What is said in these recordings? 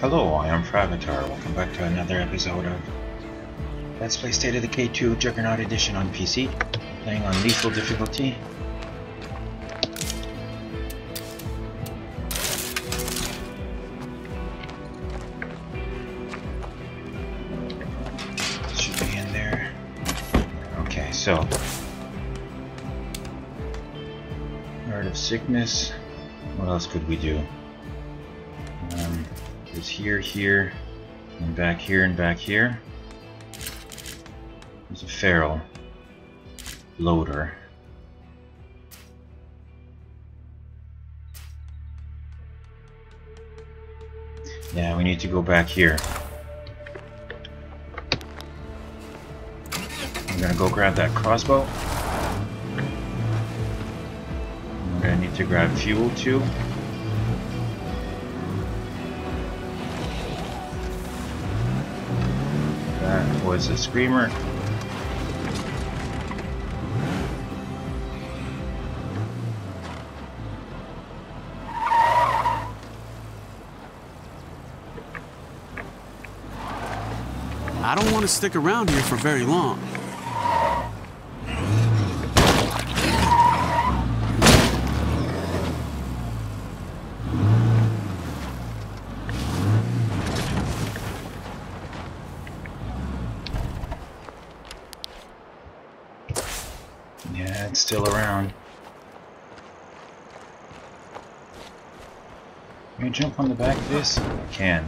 Hello, I am Fravatar. Welcome back to another episode of Let's Play State of Decay 2 Juggernaut Edition on PC. Playing on lethal difficulty. Should be in there. Okay, so. Art of Sickness. What else could we do? Here, here, and back here, and back here. There's a feral loader. Yeah, we need to go back here. I'm gonna go grab that crossbow. I'm gonna need to grab fuel too. Was a screamer. I don't want to stick around here for very long. Yeah, it's still around. Can you jump on the back of this? I can.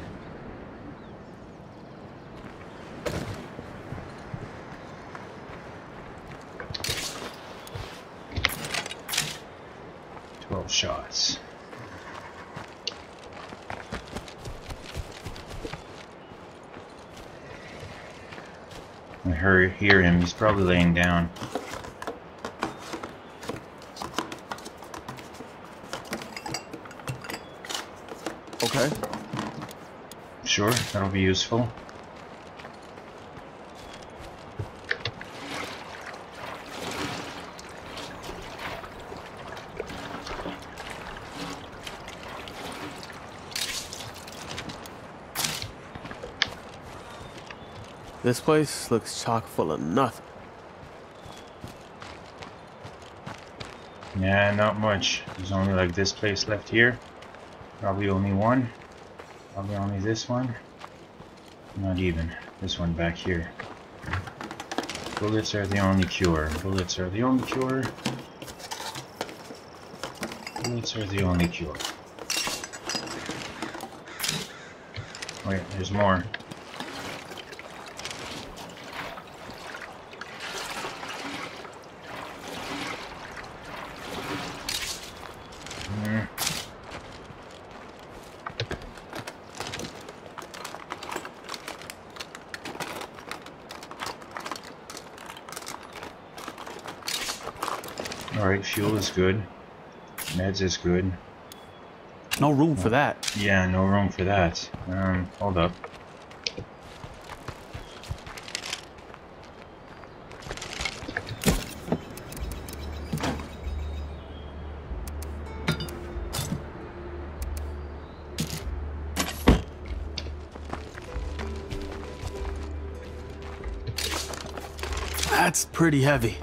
Twelve shots. I hear, hear him. He's probably laying down. Okay. Sure, that'll be useful. This place looks chock full of nothing. Yeah, not much. There's only like this place left here. Probably only one. Probably only this one. Not even. This one back here. Bullets are the only cure. Bullets are the only cure. Bullets are the only cure. Wait, there's more. Mm. Alright, fuel is good. Meds is good. No room for that. Yeah, no room for that. Um, hold up. That's pretty heavy.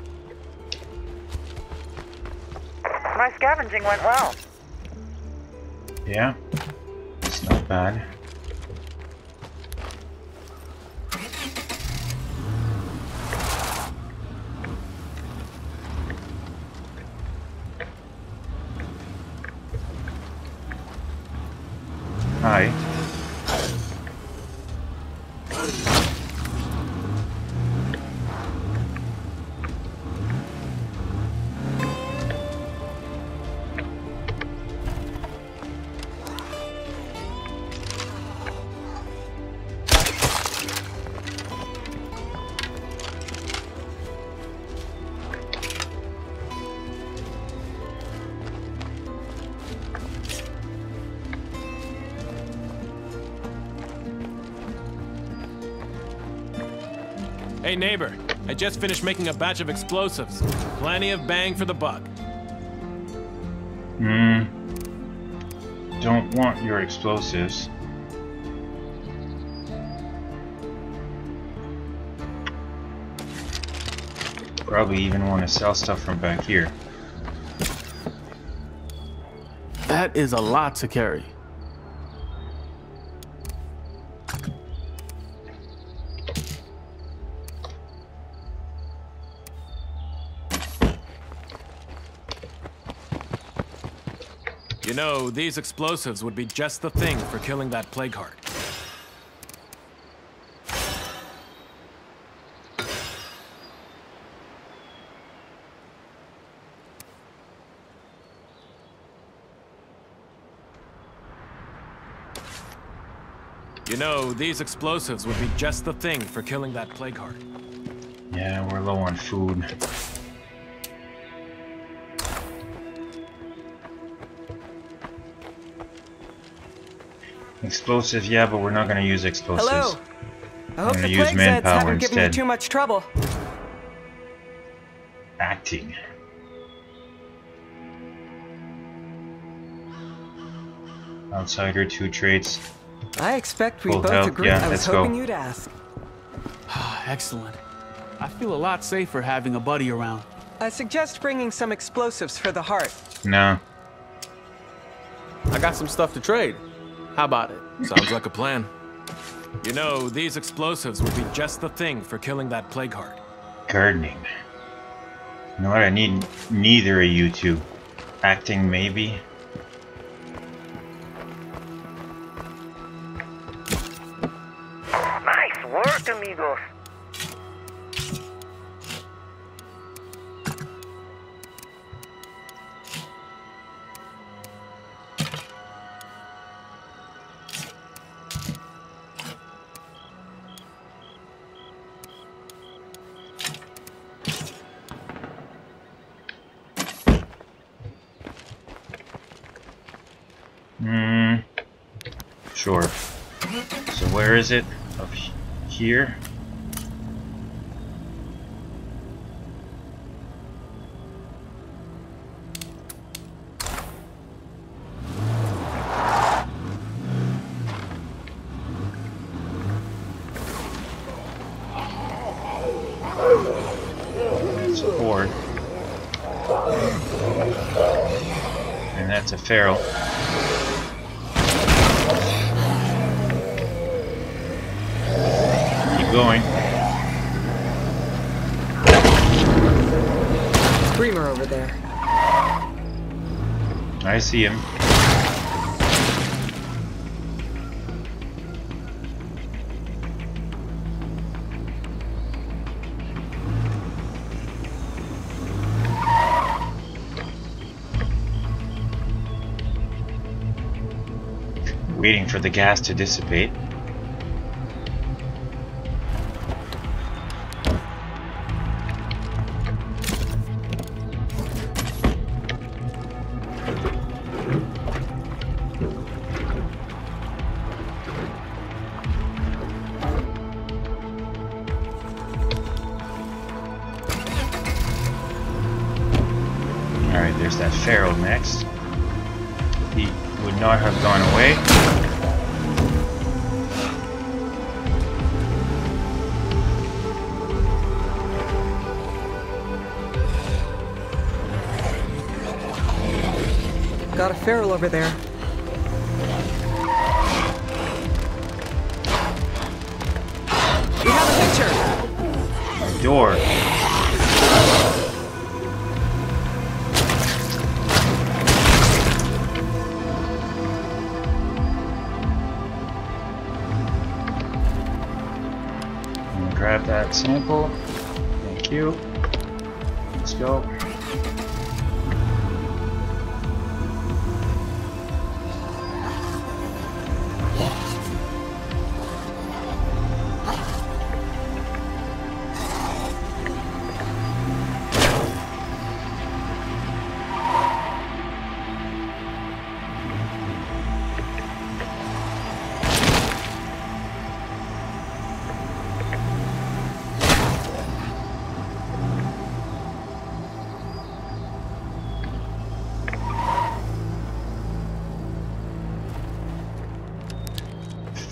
Scavenging went well. Yeah, it's not bad. Hey, neighbor, I just finished making a batch of explosives. Plenty of bang for the buck. Hmm. Don't want your explosives. Probably even want to sell stuff from back here. That is a lot to carry. You know, these explosives would be just the thing for killing that plague heart. You know, these explosives would be just the thing for killing that plague heart. Yeah, we're low on food. Explosives, yeah, but we're not gonna use explosives. Hello. I hope gonna the use plague Zeds manpower haven't given you too much trouble. Acting. Outsider, two traits. I expect we Full both health, agree. yeah, I was let's go. hoping you'd ask. Excellent. I feel a lot safer having a buddy around. I suggest bringing some explosives for the heart. No. I got some stuff to trade. How about it? Sounds like a plan. You know, these explosives would be just the thing for killing that plague heart. Gardening. You know what? I need neither of you two. Acting, maybe. It? He- here? It's a horde. And that's a feral. See him. Waiting for the gas to dissipate. Alright, there's that feral next. He would not have gone away. Got a feral over there. We have a picture. Door. Sample. Thank you. Let's go.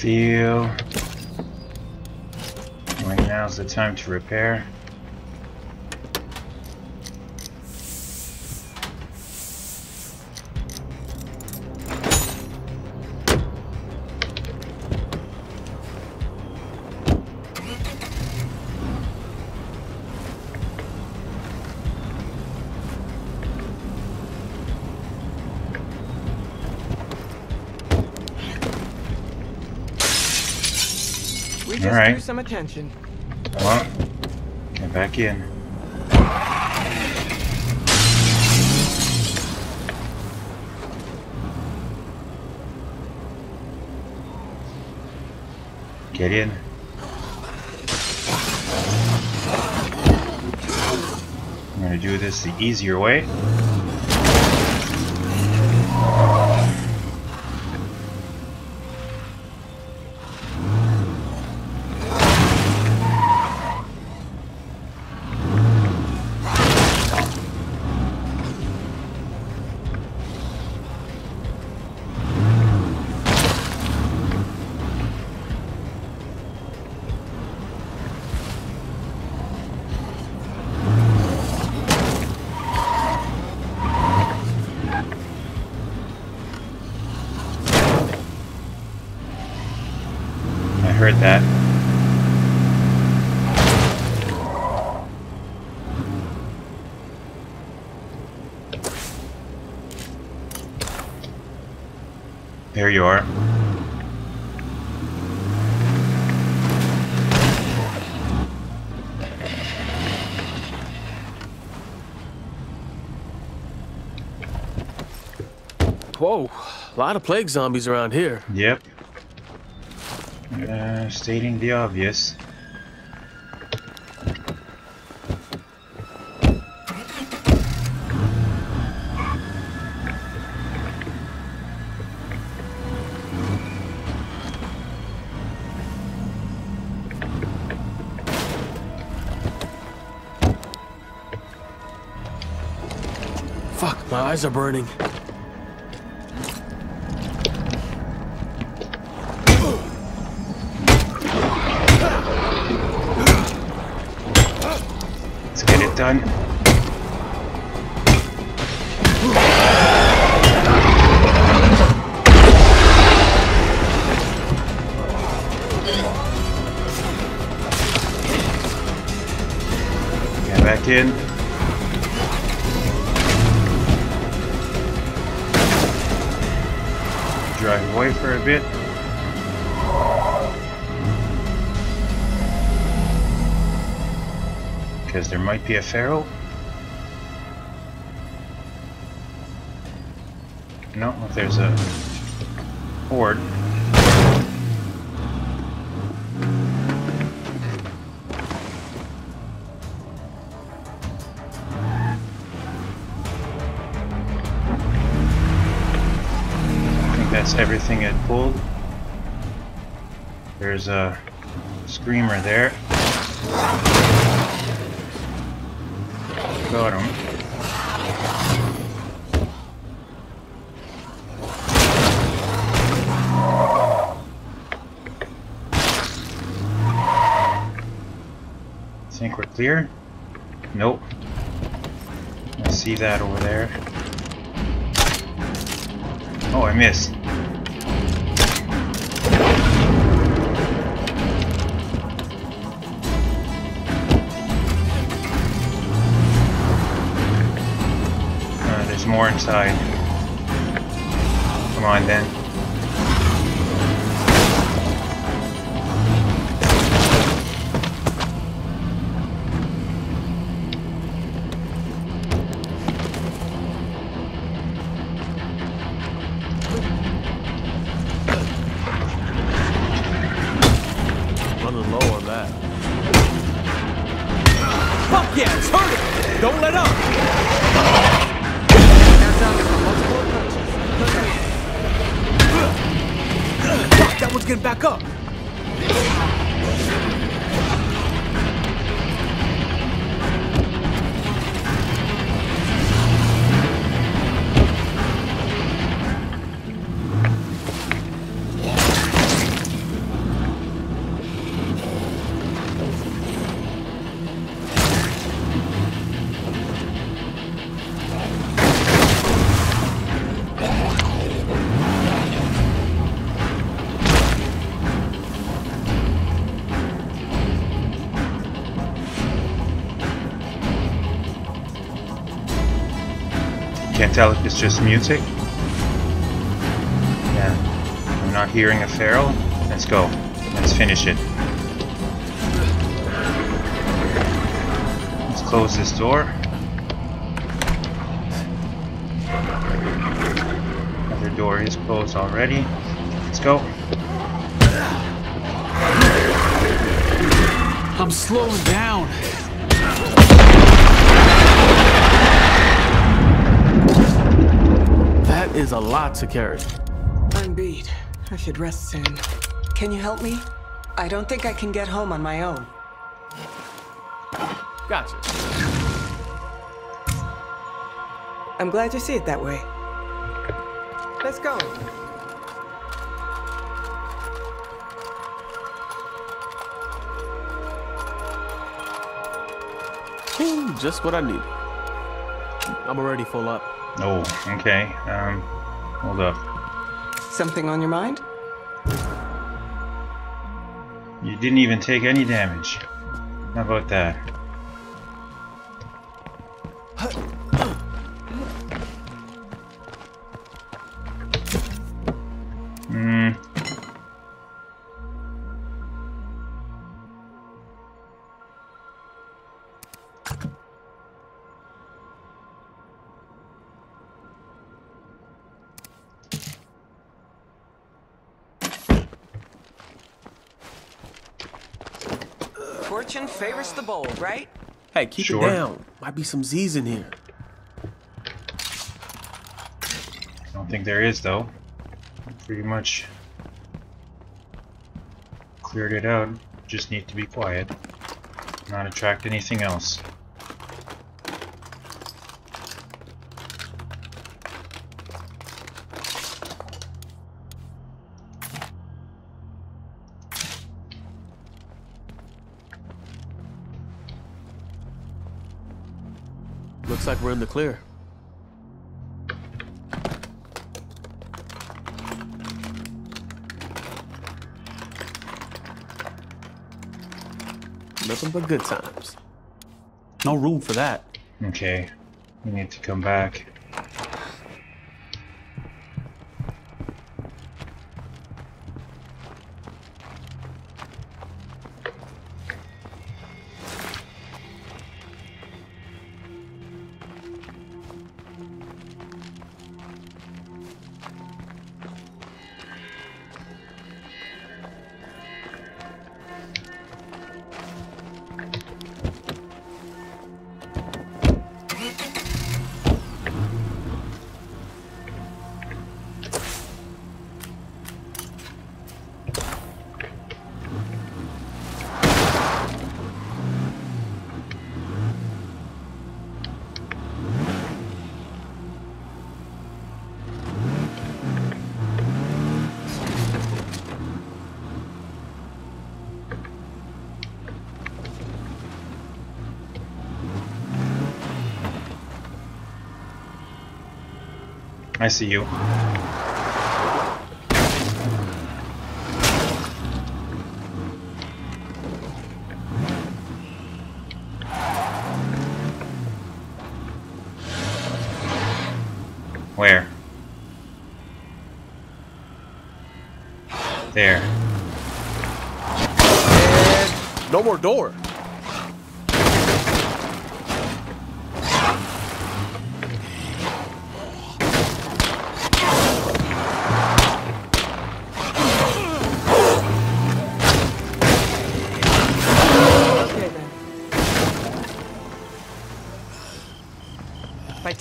Feel. Right now's the time to repair. We just Alright. drew some attention. Well, get back in. Get in. I'm gonna do this the easier way. Lot of plague zombies around here. Yep. Uh, stating the obvious. Fuck, my eyes are burning. Drive away for a bit. Because there might be a feral. No, there's a horde. Everything it pulled. There's a screamer there. Got him. Think we're clear? Nope. I see that over there. Oh, I missed. More inside. Come on then. tell if it's just music. Yeah. I'm not hearing a feral. Let's go. Let's finish it. Let's close this door. Other door is closed already. Let's go. I'm slowing down. A lot to carry. I'm beat. I should rest soon. Can you help me? I don't think I can get home on my own. Gotcha. I'm glad you see it that way. Let's go. Ooh, just what I need. I'm already full up. Oh, okay. Um, hold up. Something on your mind? You didn't even take any damage. How about that? Hmm. Hey, keep Sure. it down. Might be some Z's in here. I Don't think there is though. Pretty much cleared it out. Just need to be quiet. Not attract anything else. Looks like we're in the clear. Nothing but good times. No room for that. Okay. We need to come back. I see you. Where? There. No more door.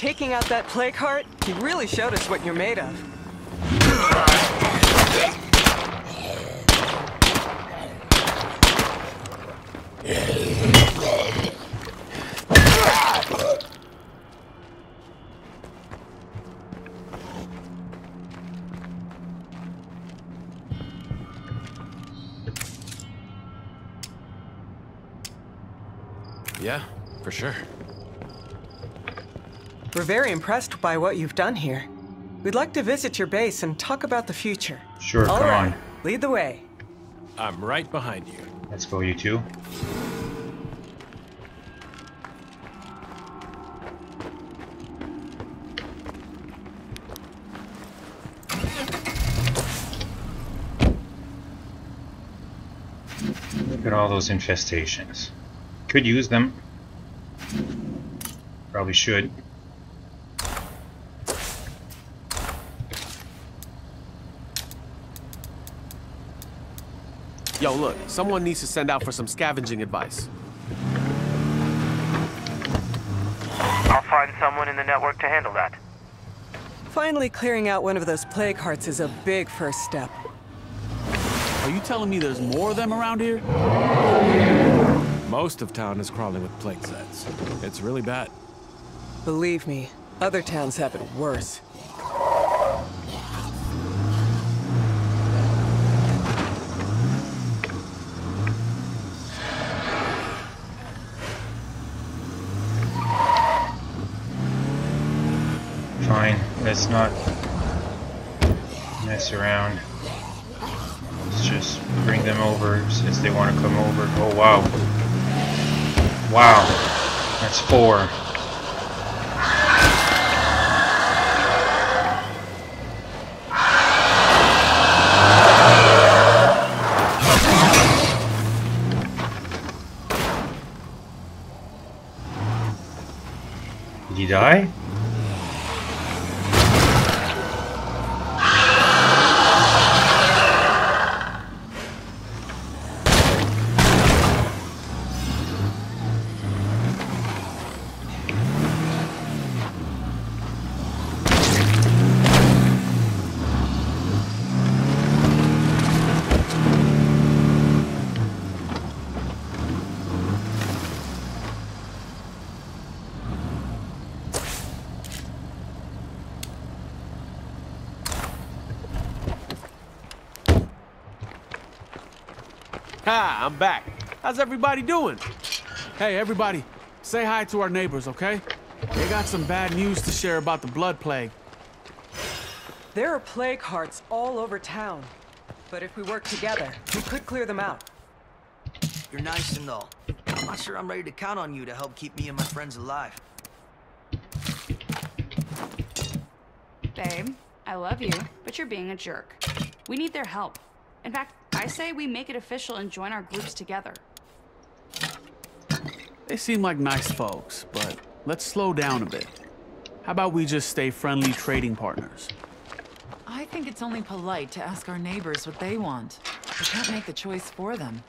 Taking out that plague heart, you really showed us what you're made of. Yeah, for sure. We're very impressed by what you've done here. We'd like to visit your base and talk about the future. Sure, All come right, on. lead the way. I'm right behind you. Let's go, you two. Look at all those infestations. Could use them. Probably should. Yo, look, someone needs to send out for some scavenging advice. I'll find someone in the network to handle that. Finally clearing out one of those plague hearts is a big first step. Are you telling me there's more of them around here? Most of town is crawling with plague Zeds. It's really bad. Believe me, other towns have it worse. Let's not mess around. Let's just bring them over since they want to come over. Oh wow. Wow. That's four. Did he die? Ha, I'm back. How's everybody doing? Hey, everybody, say hi to our neighbors, okay? They got some bad news to share about the blood plague. There are plague hearts all over town. But if we work together, we could clear them out. You're nice and all. I'm not sure I'm ready to count on you to help keep me and my friends alive. Babe, I love you, but you're being a jerk. We need their help. In fact, I say we make it official and join our groups together. They seem like nice folks, but let's slow down a bit. How about we just stay friendly trading partners? I think it's only polite to ask our neighbors what they want. We can't make the choice for them.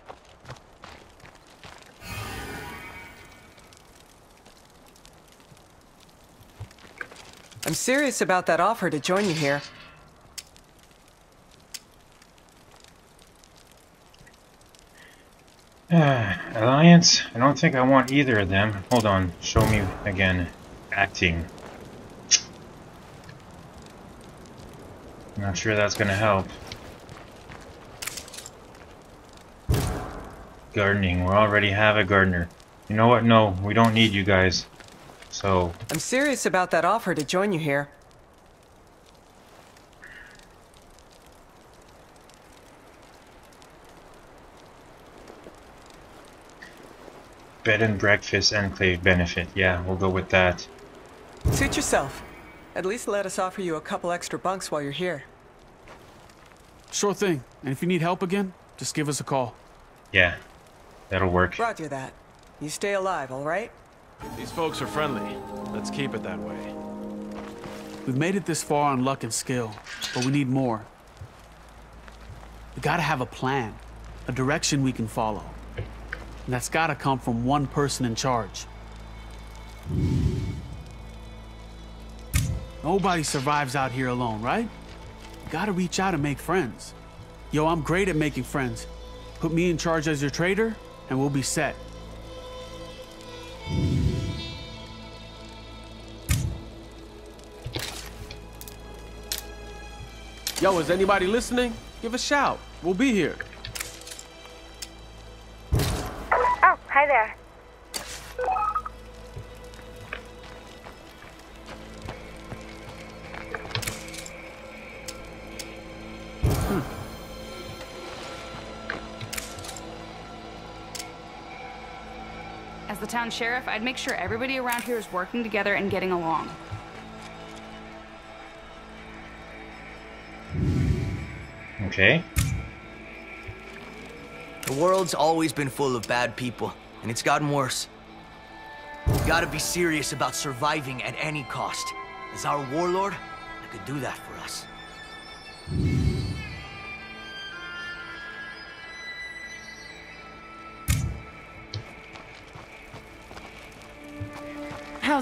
I'm serious about that offer to join you here. Uh, Alliance? I don't think I want either of them. Hold on, show me again. Acting. Not sure that's gonna help. Gardening, we already have a gardener. You know what? No, we don't need you guys. So, I'm serious about that offer to join you here. Bed and breakfast enclave benefit. Yeah, we'll go with that. Suit yourself. At least let us offer you a couple extra bunks while you're here. Sure thing. And if you need help again, just give us a call. Yeah, that'll work. Roger that. You stay alive, all right? These folks are friendly. Let's keep it that way. We've made it this far on luck and skill, but we need more. We gotta have a plan, a direction we can follow. And that's gotta come from one person in charge. Nobody survives out here alone, right? Gotta reach out and make friends. Yo, I'm great at making friends. Put me in charge as your trader, and we'll be set. Yo, is anybody listening? Give a shout. We'll be here. Town sheriff, I'd make sure everybody around here is working together and getting along. Okay. The world's always been full of bad people, and it's gotten worse. We gotta be serious about surviving at any cost. As our warlord, I could do that for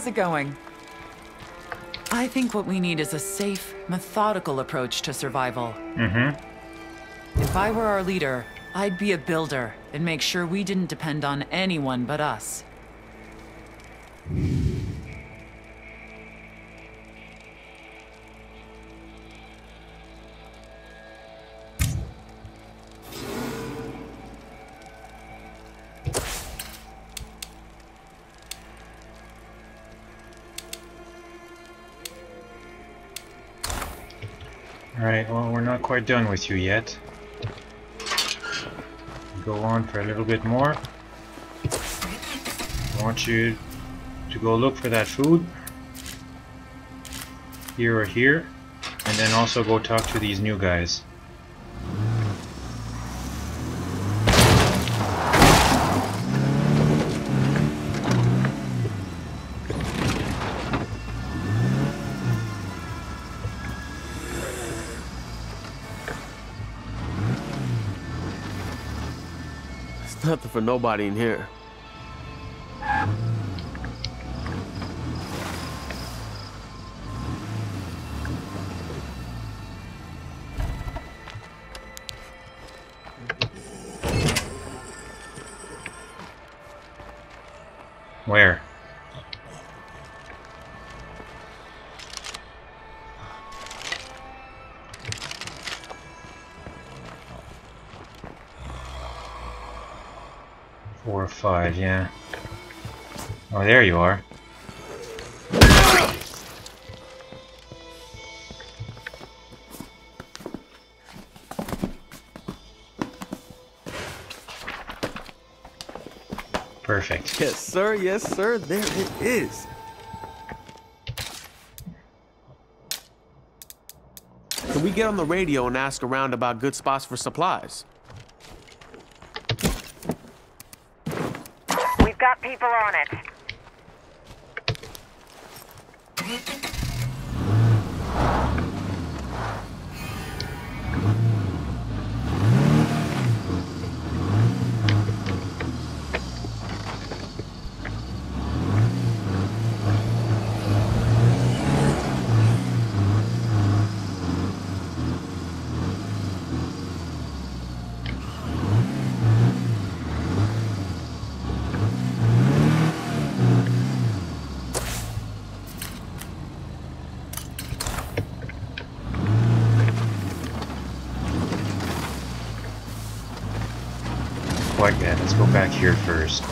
How's it going? I think what we need is a safe, methodical approach to survival. Mm-hmm. If I were our leader, I'd be a builder and make sure we didn't depend on anyone but us. Quite done with you yet. Go on for a little bit more. I want you to go look for that food. Here or here. And then also go talk to these new guys. For nobody in here. Five, yeah. Oh, there you are. Perfect. Yes, sir. Yes, sir. There it is. Can we get on the radio and ask around about good spots for supplies? Mm-hmm. first.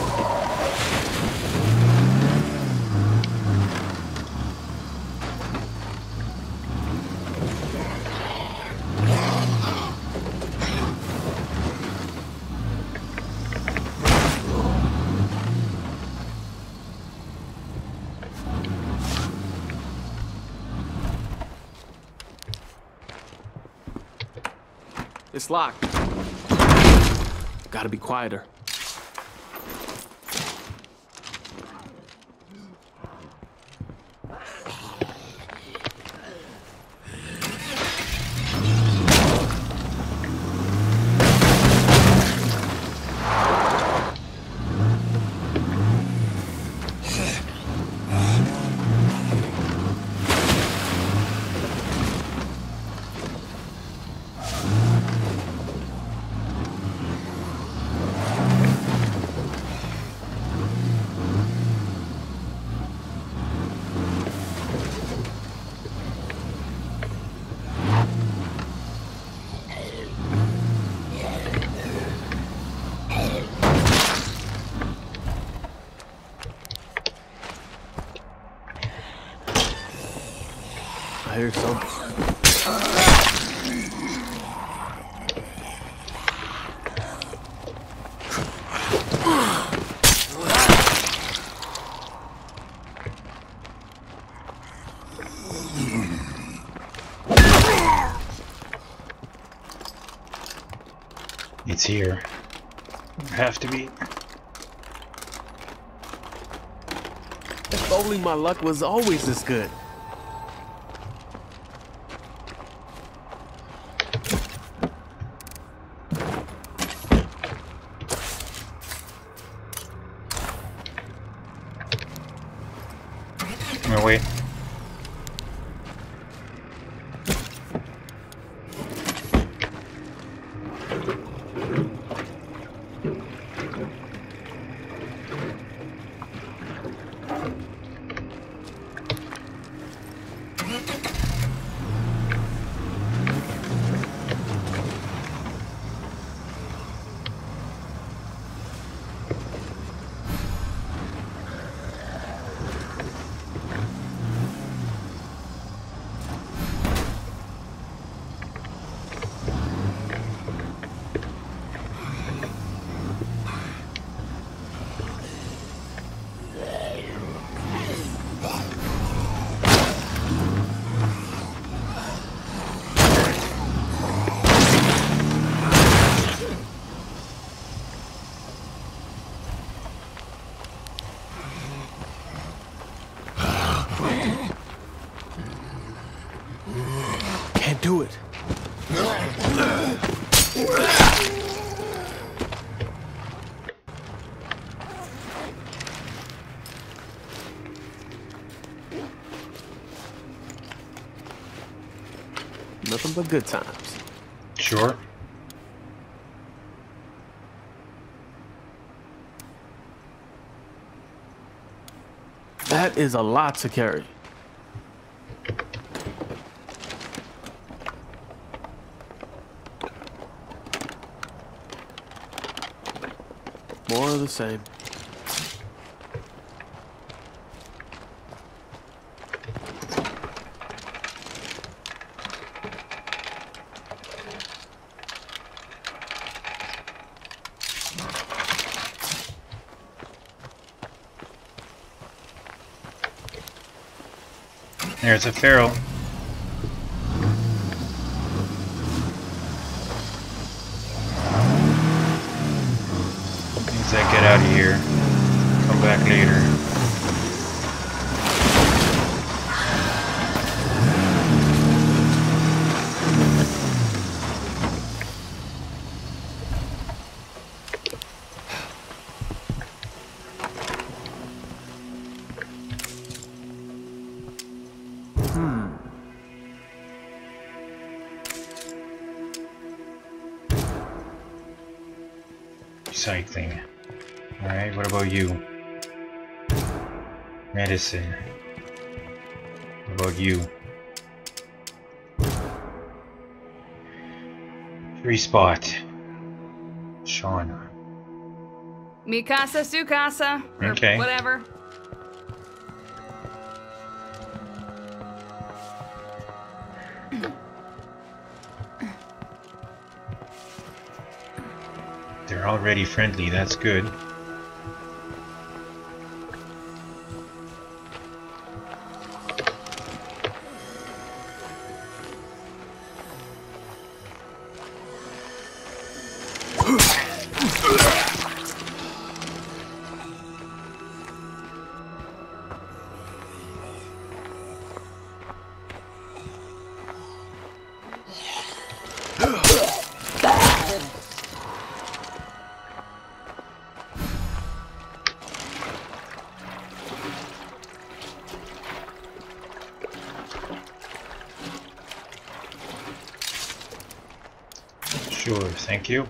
It's locked. Gotta be quieter. It's here. Have to be. If only my luck was always this good. But good times. Sure. That is a lot to carry. More of the same. There's a feral. Mi casa, su casa. Or Okay. whatever. They're already friendly, that's good. Sure, thank you.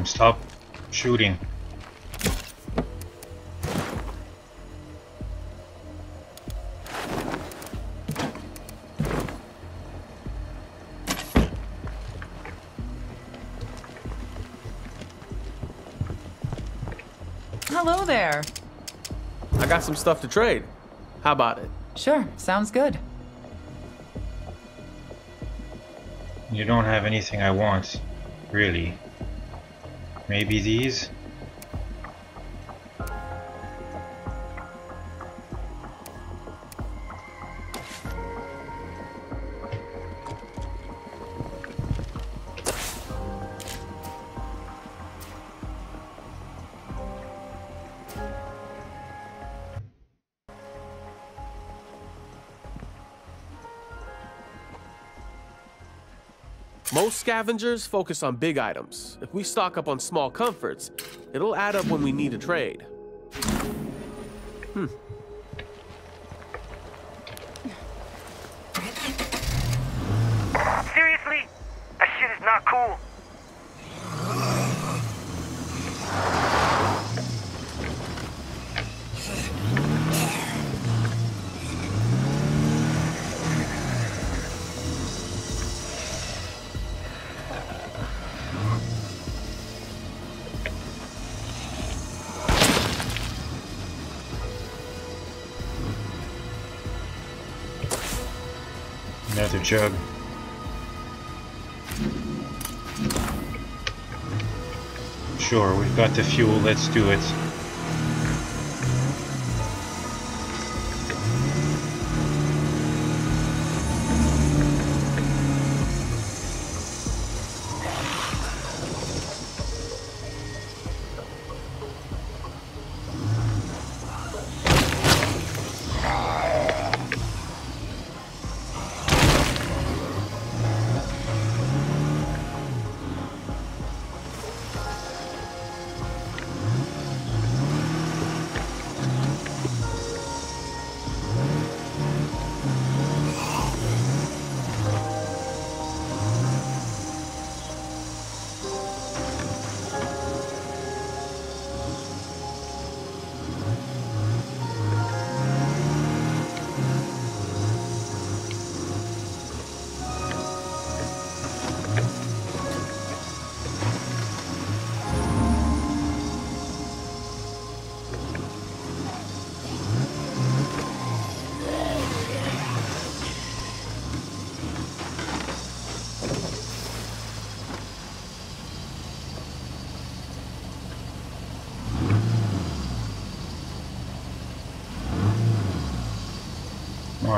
arm, stop shooting. Hello there. I got some stuff to trade. How about it? Sure, sounds good. You don't have anything I want, really. Maybe these? Scavengers focus on big items. If we stock up on small comforts, it'll add up when we need a trade. Another jug. Sure, we've got the fuel, let's do it.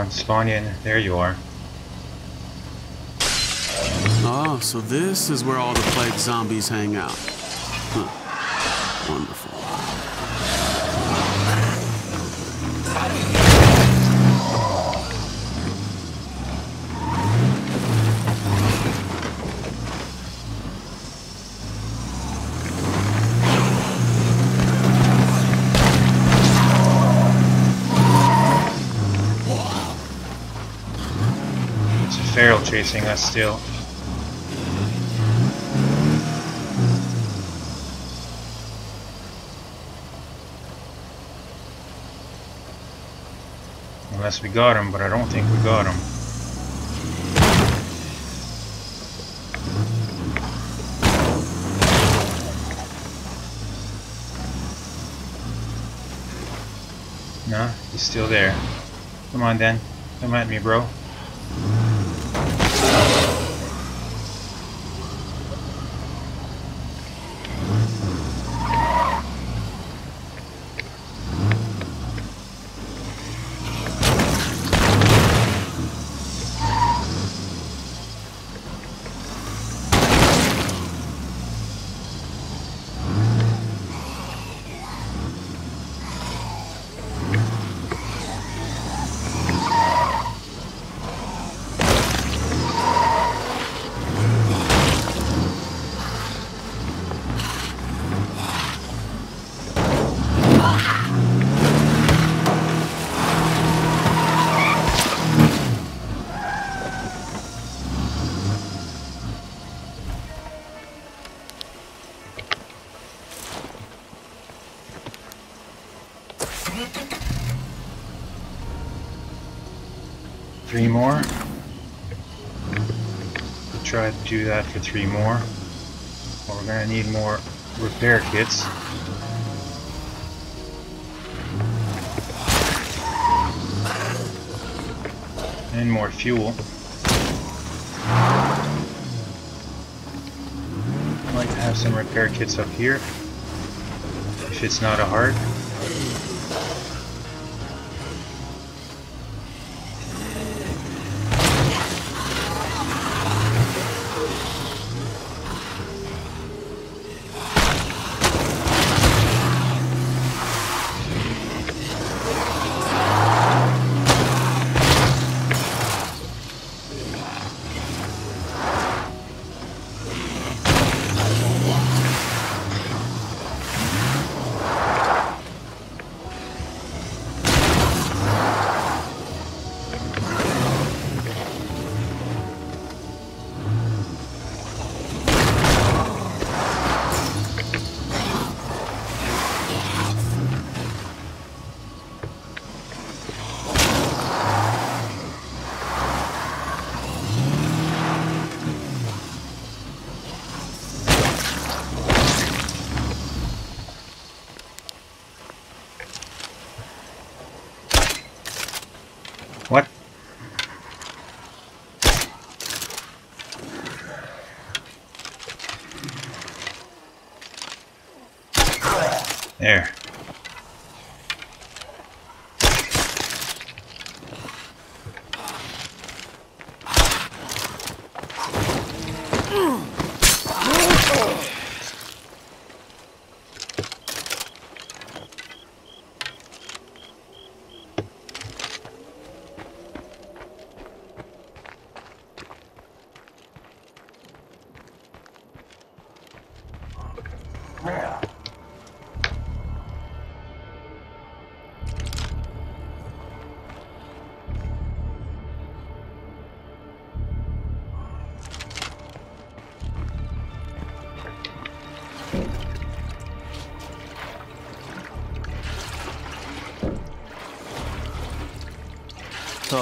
On, spawn in. There you are. Oh, so this is where all the plague zombies hang out. Chasing us still. Unless we got him, but I don't think we got him. No, he's still there. Come on then. Come at me, bro. For three more. Well, we're going to need more repair kits. And more fuel. I'd like to have some repair kits up here. If it's not a heart.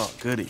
Oh, goody.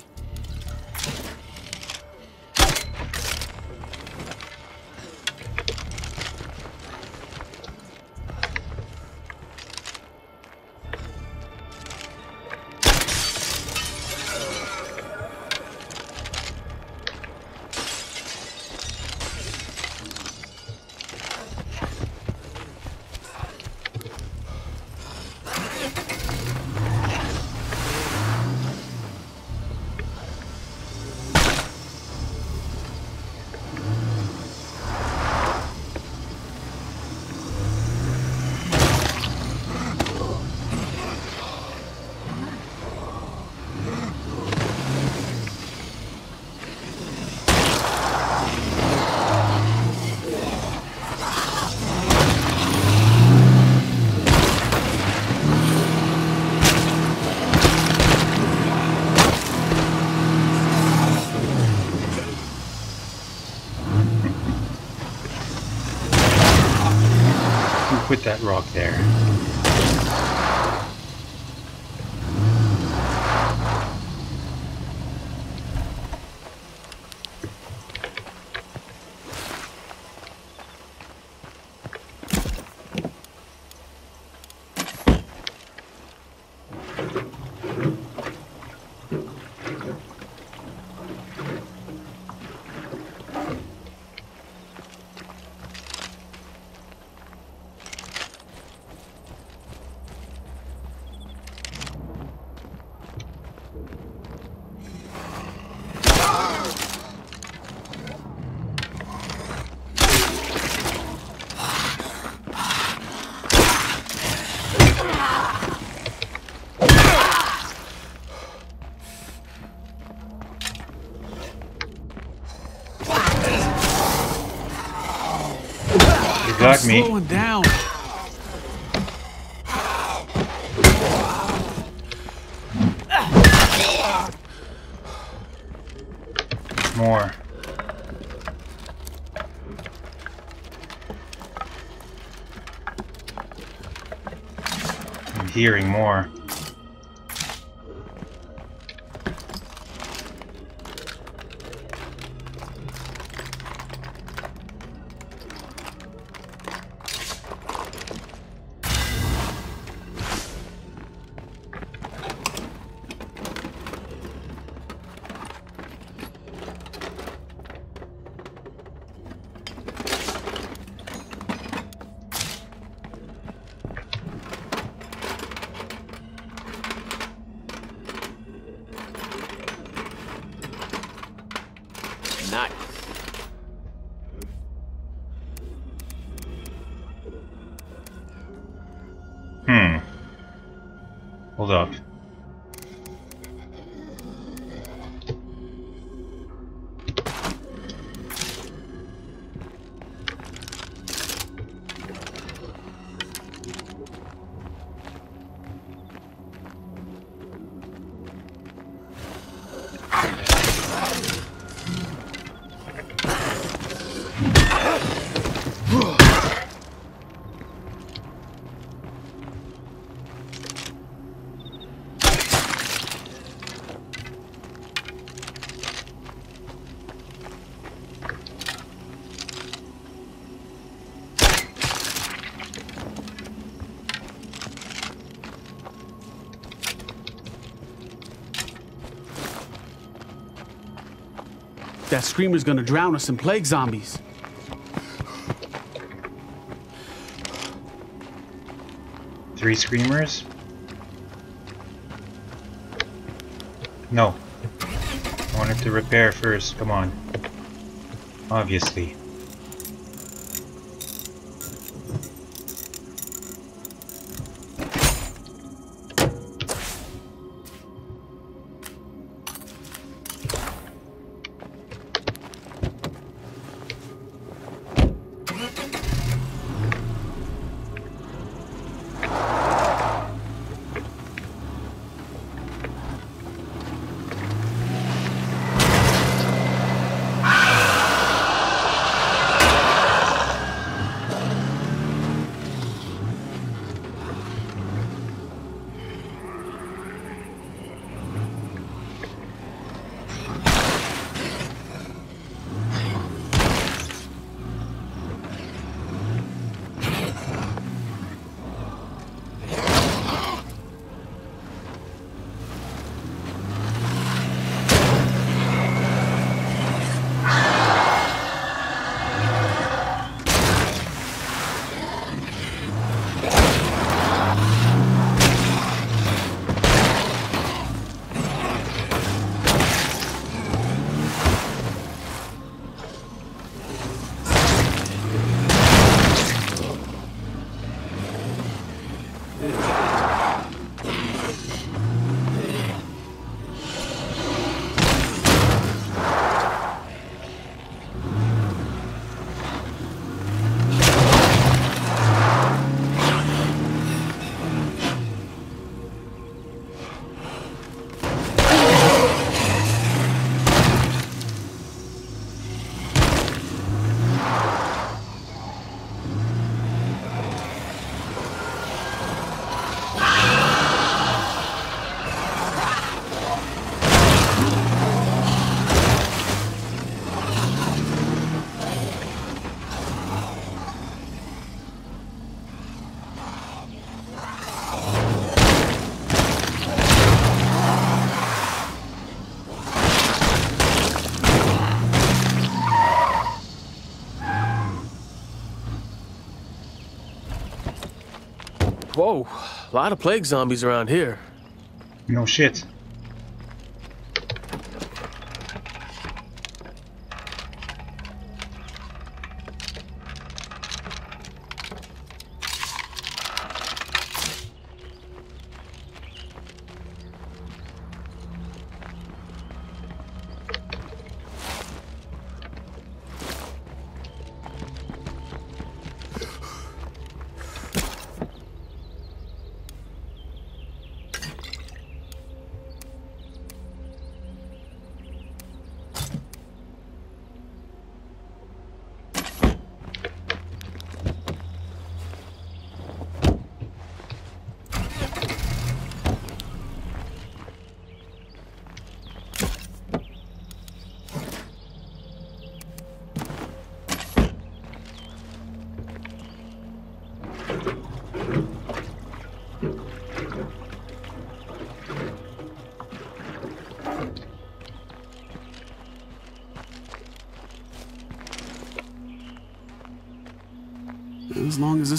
That rock there? You got me. Slowing down. More. I'm hearing more. That screamer's gonna drown us in plague zombies. Three screamers? No. I wanted to repair first, come on. Obviously. Whoa, a lot of plague zombies around here. No shit.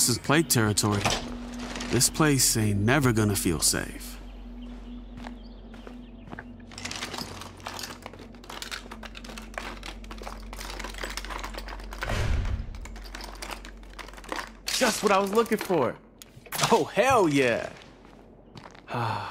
This is plague territory, this place ain't never gonna feel safe. Just what I was looking for. Oh, hell yeah.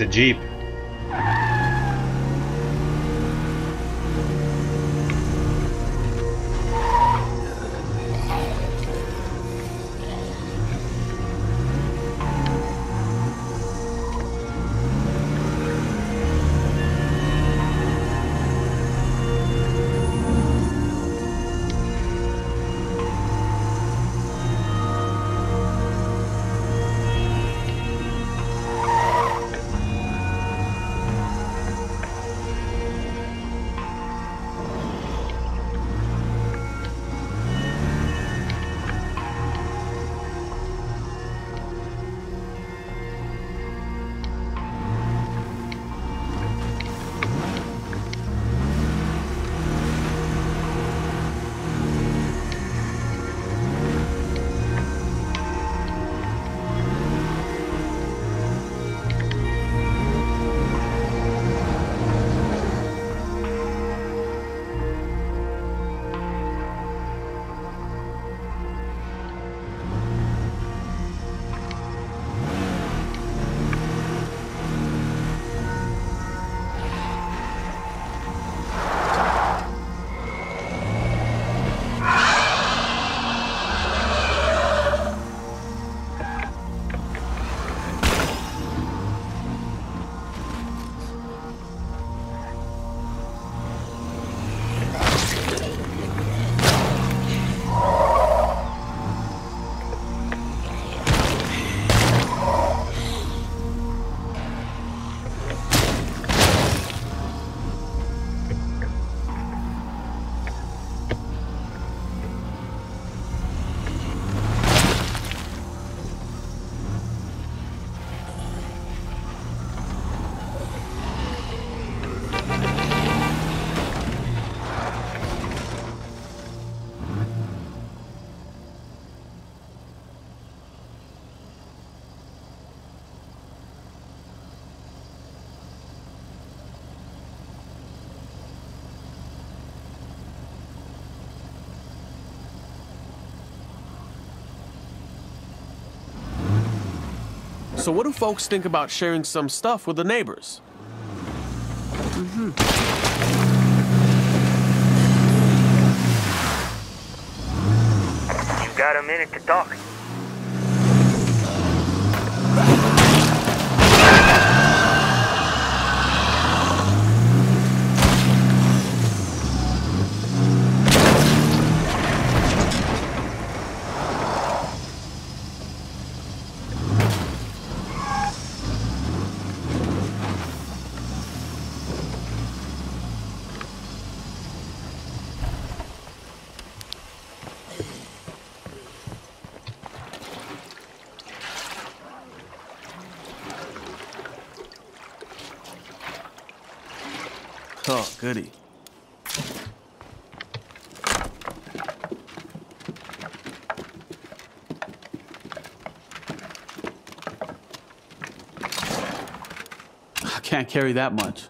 A jeep. So what do folks think about sharing some stuff with the neighbors? Mm-hmm. You got a minute to talk. Oh, goody. I can't carry that much.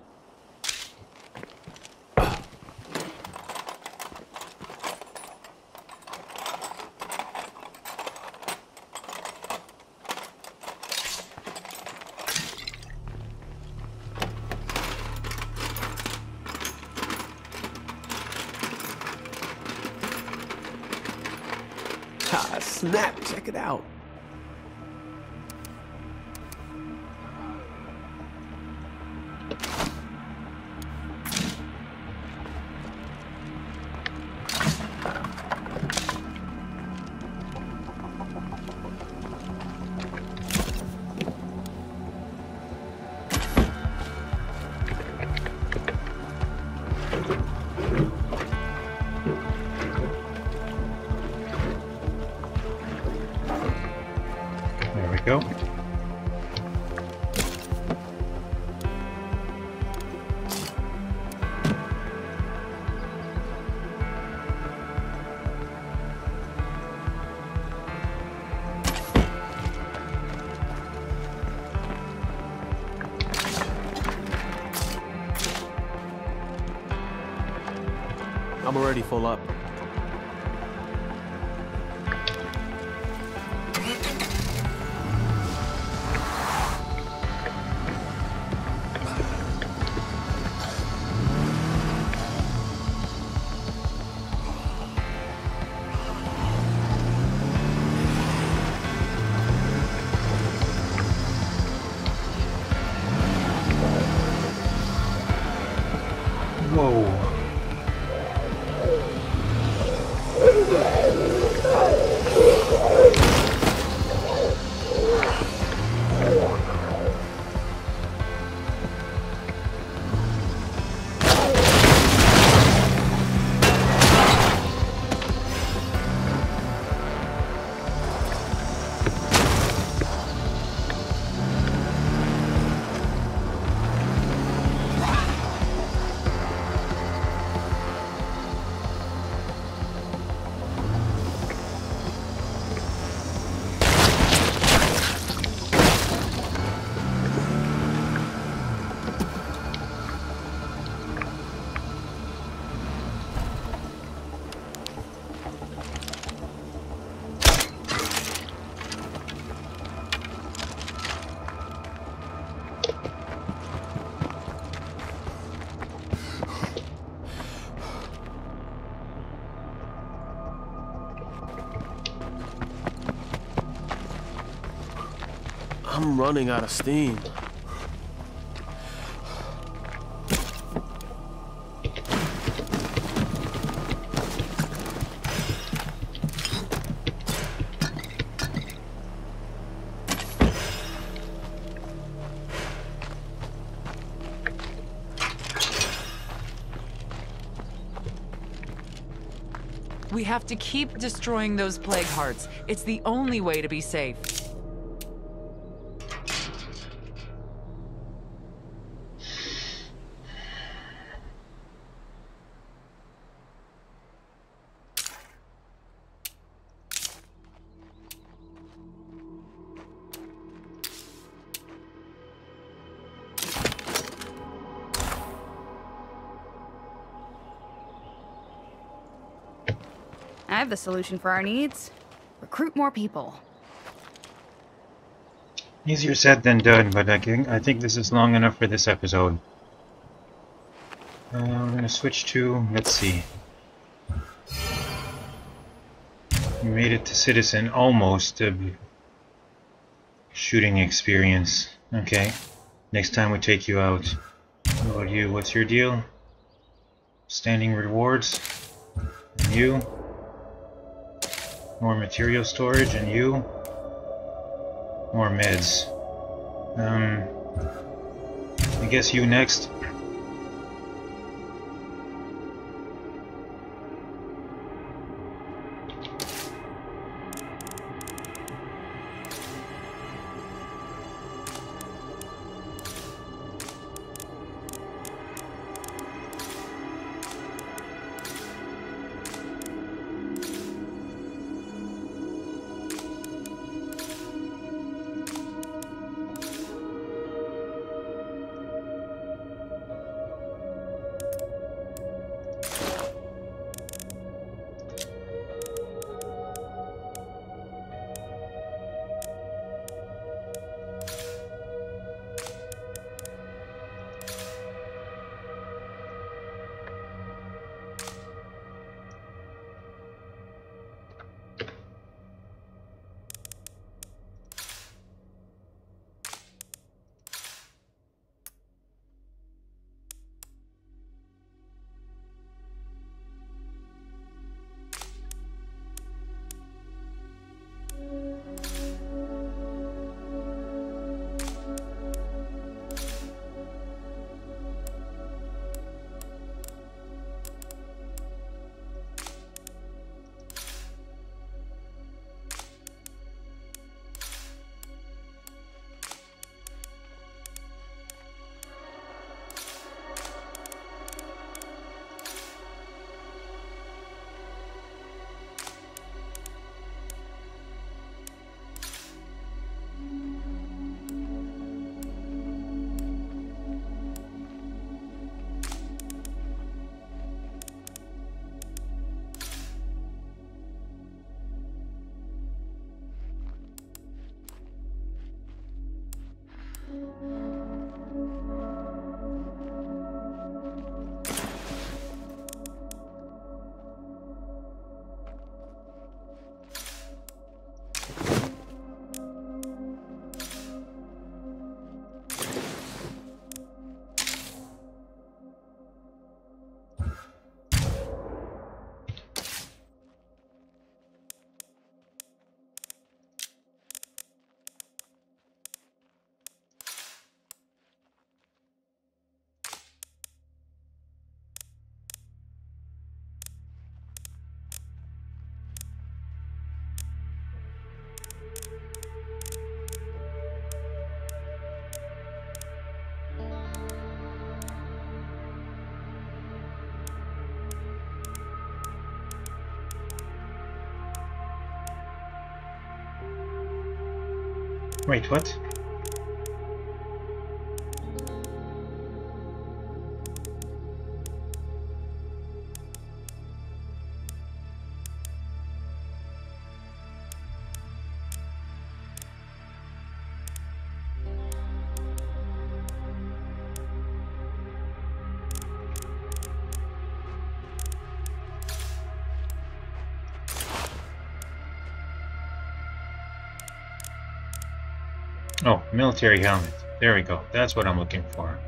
Already full up. I'm running out of steam. We have to keep destroying those plague hearts. It's the only way to be safe. I have the solution for our needs. Recruit more people. Easier said than done, but I, I think this is long enough for this episode. Uh, we're gonna switch to, let's see. We made it to Citizen, almost. A shooting experience. Okay. Next time we take you out. What about you? What's your deal? Standing rewards? And you? More material storage, and you? More meds. Um, I guess you next. Wait, what? Military helmet. There we go. That's what I'm looking for.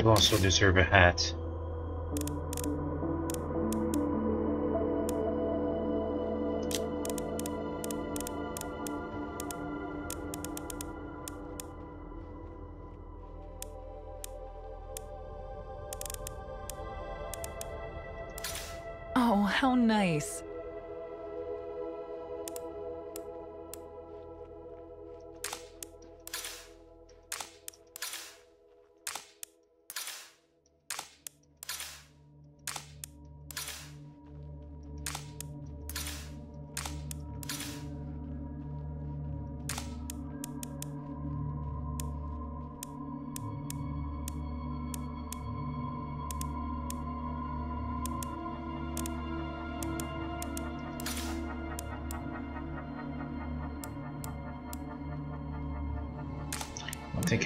You also deserve a hat.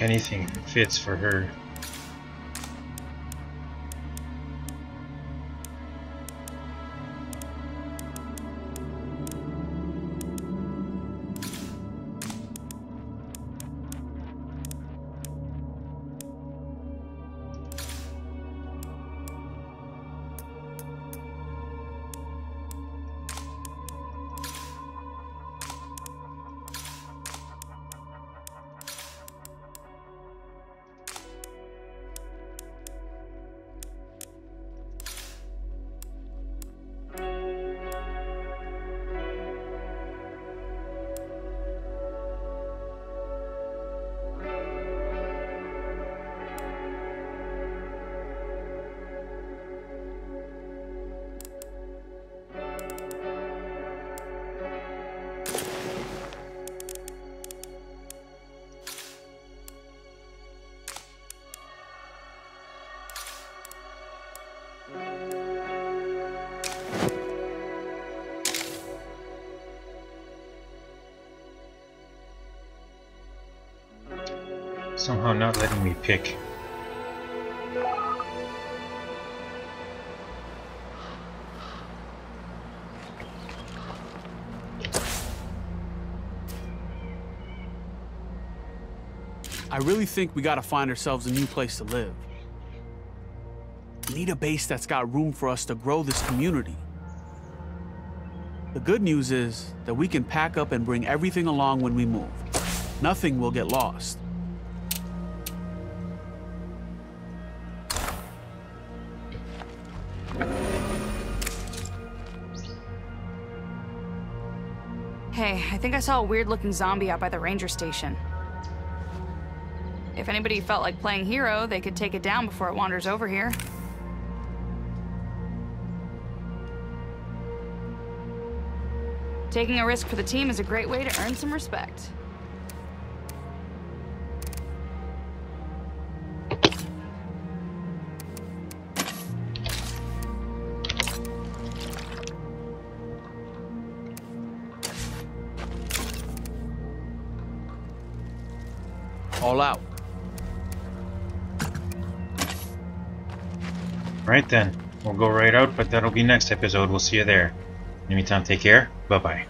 Anything fits for her. Somehow not letting me pick. I really think we gotta find ourselves a new place to live. We need a base that's got room for us to grow this community. The good news is that we can pack up and bring everything along when we move. Nothing will get lost. Think I saw a weird looking zombie out by the ranger station. If anybody felt like playing hero, they could take it down before it wanders over here. Taking a risk for the team is a great way to earn some respect. Right then, we'll go right out, but that'll be next episode. We'll see you there. In the meantime, take care. Bye bye.